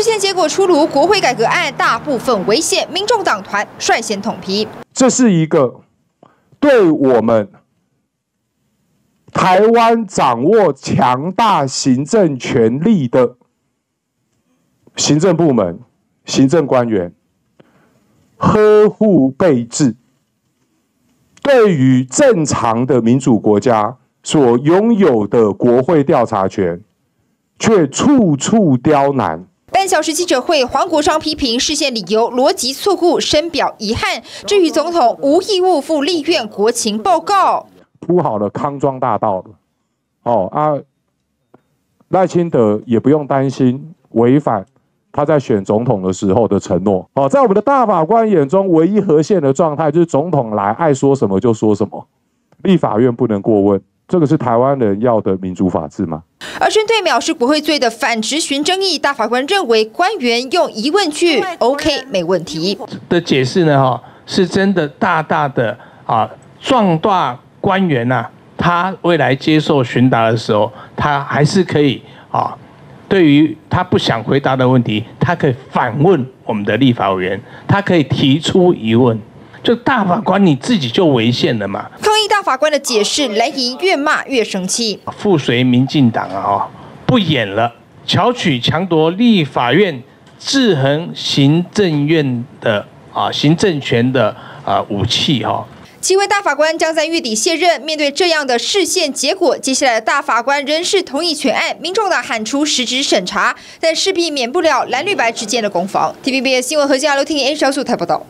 事件结果出炉，国会改革案大部分违宪，民众党团率先统批。这是一个对我们台湾掌握强大行政权力的行政部门、行政官员呵护备至，对于正常的民主国家所拥有的国会调查权，却处处刁难。半小时记者会，黄国昌批评事件理由逻辑错误，深表遗憾。至于总统无义务赴立院国情报告，铺好了康庄大道了。哦啊，赖清德也不用担心违反他在选总统的时候的承诺。哦，在我们的大法官眼中，唯一和宪的状态就是总统来爱说什么就说什么，立法院不能过问。这个是台湾人要的民主法治吗？而针对藐视国会罪的反质询争议，大法官认为官员用疑问句 OK 没问题的解释呢？哈，是真的大大的啊壮大官员呐，他未来接受询答的时候，他还是可以啊，对于他不想回答的问题，他可以反问我们的立法委员，他可以提出疑问。就大法官你自己就违宪了嘛？大法官的解释，蓝营越骂越生气。附随民进党啊，不演了，巧取强夺立法院制衡行政院的啊行政权的啊武器哈。七位大法官将在月底卸任。面对这样的视线结果，接下来的大法官仍是同意全案。民众党喊出实质审查，但势必免不了蓝绿白之间的攻防。TVB 新闻何家刘听 A 小素台报道。